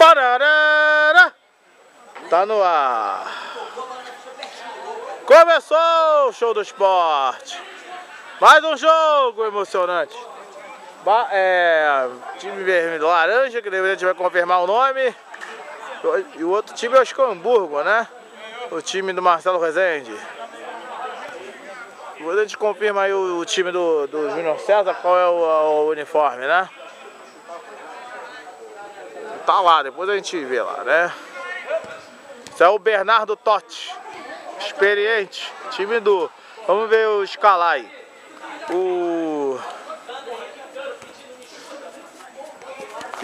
Parará! Tá no ar. Começou o show do esporte. Mais um jogo emocionante. Ba é, time vermelho laranja, que deveria vai confirmar o nome. E o outro time é o Escamburgo, né? O time do Marcelo Rezende. Depois a gente confirma aí o, o time do, do Júnior César, qual é o, o uniforme, né? Tá lá, depois a gente vê lá, né? Isso é o Bernardo Totti. Experiente. Time do. Vamos ver o escalar aí. O.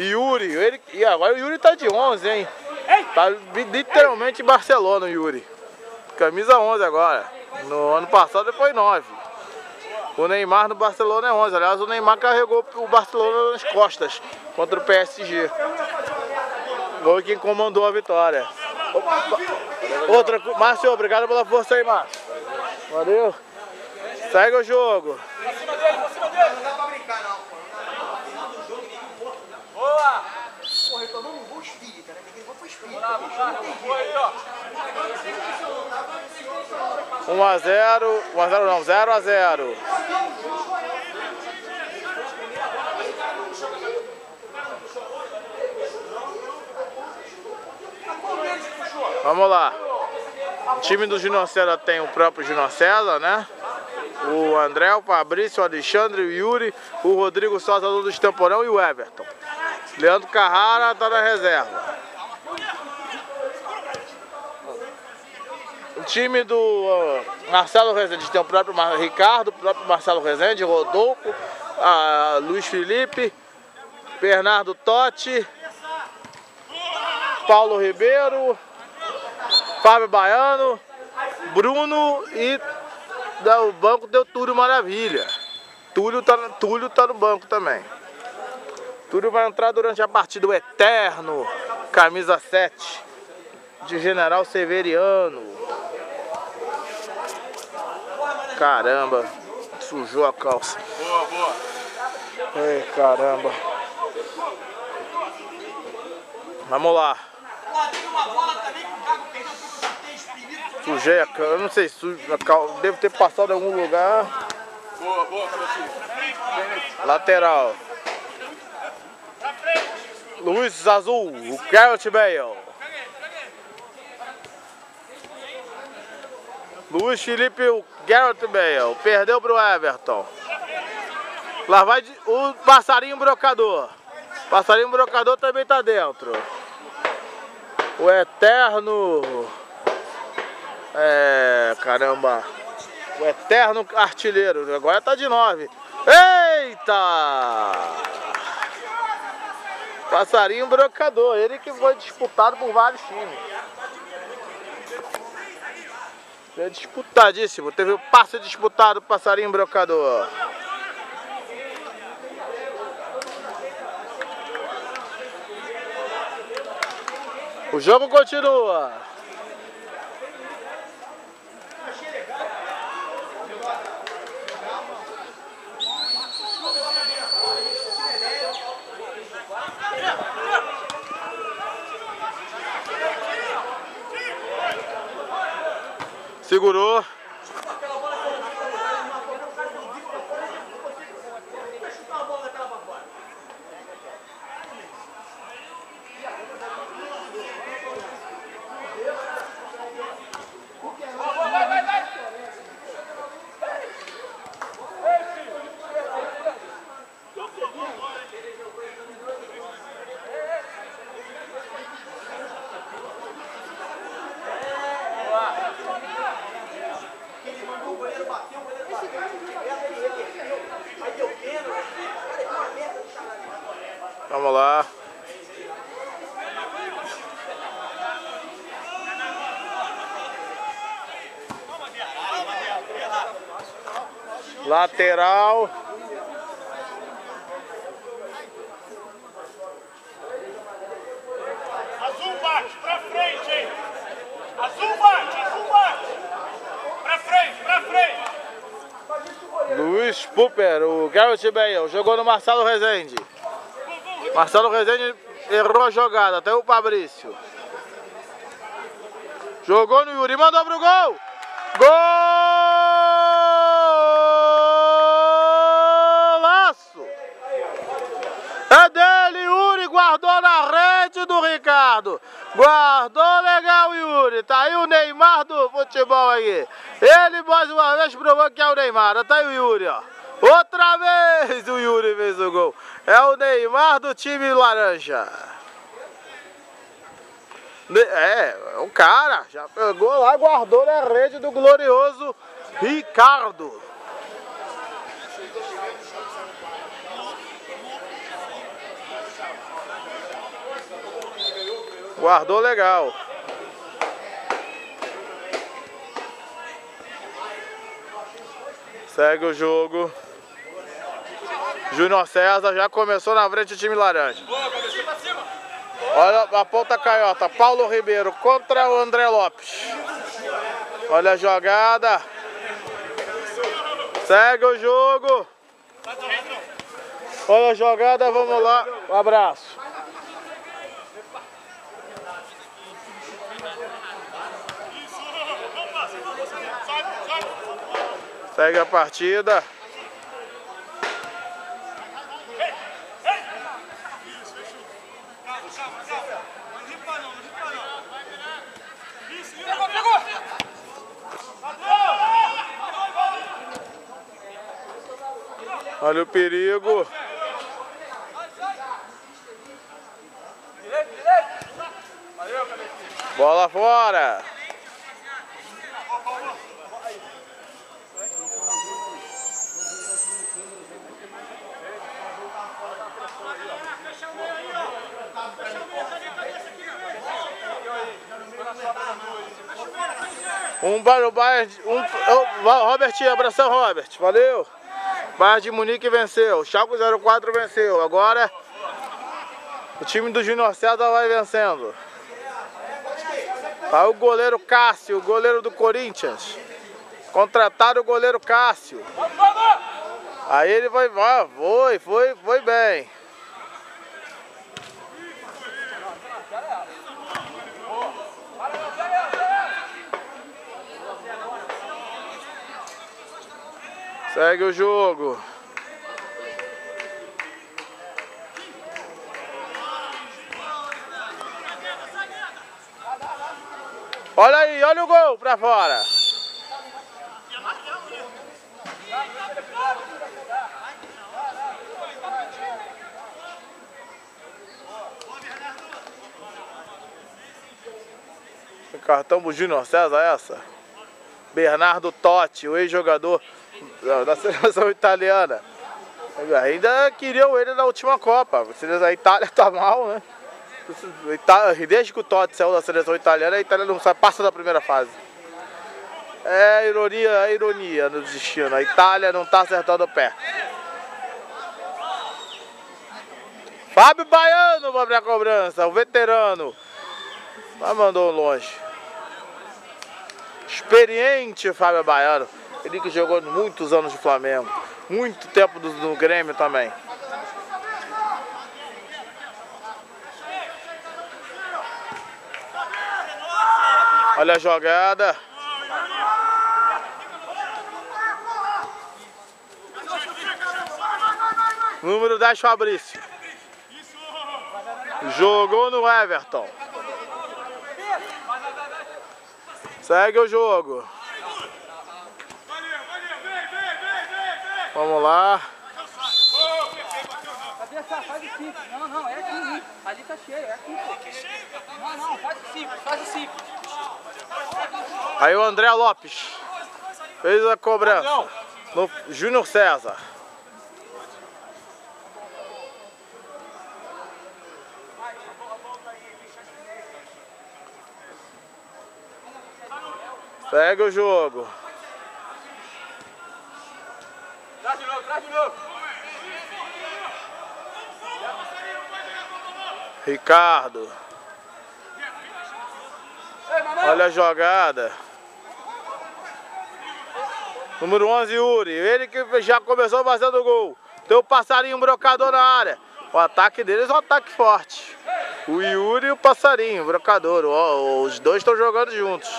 Yuri. Ele... E agora o Yuri tá de 11, hein? Tá literalmente Barcelona o Yuri. Camisa 11 agora. No ano passado foi 9. O Neymar no Barcelona é 11. Aliás, o Neymar carregou o Barcelona nas costas contra o PSG. Foi quem comandou a vitória. Outra, Márcio, obrigado pela força aí, Márcio. Valeu. Segue o jogo. Não dá pra brincar, não. Boa! Um gol espírita, foi vamos aí, ó. 1 a 0, 1 a 0 não, 0 Vamos lá. O time do César tem o próprio César, né? O André, o Fabrício, o Alexandre, o Yuri, o Rodrigo Sosa do Estamporão e o Everton. Leandro Carrara tá na reserva. O time do uh, Marcelo Rezende tem o próprio Mar Ricardo, o próprio Marcelo Rezende, Rodolfo, a Luiz Felipe, Bernardo Totti, Paulo Ribeiro, Fábio Baiano, Bruno e o banco deu Túlio Maravilha. Túlio tá, Túlio tá no banco também. Túlio vai entrar durante a partida o Eterno, camisa 7, de General Severiano. Caramba, sujou a calça. Boa, boa. Ai, caramba. Vamos lá. Ó, tem uma bola também que o Gago perdeu porque o ter exprimido. Sujei a calça. Eu não sei, cal... devo ter passado em algum lugar. Boa, boa. Lateral. Luiz Azul, o Garrett Bale. Luiz Felipe, o Garrett Bale. Perdeu pro Everton. Lá vai o passarinho brocador. Passarinho brocador também tá dentro. O eterno. É. Caramba. O eterno artilheiro. Agora tá de 9. Eita! Passarinho brocador. Ele que foi disputado por vários times. É disputadíssimo. Teve o passe disputado passarinho brocador. O jogo continua. Segurou. Ele mandou o goleiro bater, o goleiro bateu. Ele, ele, ele. Aí deu pênalti. Cara, que uma merda do caralho. Vamos lá. Lateral. Azul bate, pra frente, hein? Azul bate, azul bate. Pra frente, pra frente. Luiz Puper, o Garrett Bale, jogou no Marcelo Rezende. Marcelo Rezende errou a jogada, até o Fabrício. Jogou no Yuri, mandou pro gol! Golaço! É dele, Yuri guardou na rede do Ricardo. Guardou legal, Yuri. Tá aí o Neymar do futebol aí. Ele mais uma vez provou que é o Neymar. Tá aí o Yuri, ó. Outra vez o Yuri fez o gol. É o Neymar do time laranja. É, o cara já pegou lá, guardou na rede do glorioso Ricardo. Guardou legal. Segue o jogo. Júnior César já começou na frente do time laranja. Olha a ponta canhota. Paulo Ribeiro contra o André Lopes. Olha a jogada. Segue o jogo. Olha a jogada, vamos lá. Um abraço. Segue a partida. Olha o perigo. Bola fora. Um para o Bayern, um, Robert, abração Robert, valeu. Bayern de Munique venceu, Schalke 04 venceu, agora o time do Júnior César vai vencendo. Aí o goleiro Cássio, o goleiro do Corinthians. Contrataram o goleiro Cássio. Aí ele vai, vai, foi, foi, foi bem. Segue o jogo. Olha aí, olha o gol pra fora. Cartão pro Júnior César essa. Bernardo Totti, o ex-jogador da seleção italiana. Ainda queriam ele na última Copa. A Itália tá mal, né? Desde que o Totti saiu da seleção italiana, a Itália não passa da primeira fase. É ironia, é ironia no destino. A Itália não tá acertando o pé. Fábio Baiano vai abrir a cobrança, o veterano. Mas mandou longe. Experiente Fábio Baiano. Ele que jogou muitos anos de Flamengo. Muito tempo no Grêmio também. Olha a jogada. Número 10, Fabrício. Jogou no Everton. Segue o jogo. Vamos lá. Cadê essa? Faz o simples. Não, não, é aqui. Ali tá cheio, é aqui. Não, não, faz o simples, faz o simples. Aí o André Lopes fez a cobrança no Júnior César. Segue o jogo. Traz de novo, traz de novo. Ricardo. Olha a jogada. Número 11, Yuri. Ele que já começou fazendo gol. Tem o passarinho brocador na área. O ataque deles é um ataque forte. O Yuri e o Passarinho, o brocador. Ó, os dois estão jogando juntos.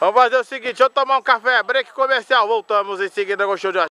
Vamos fazer o seguinte, deixa eu tomar um café, break comercial. Voltamos em seguida com o show de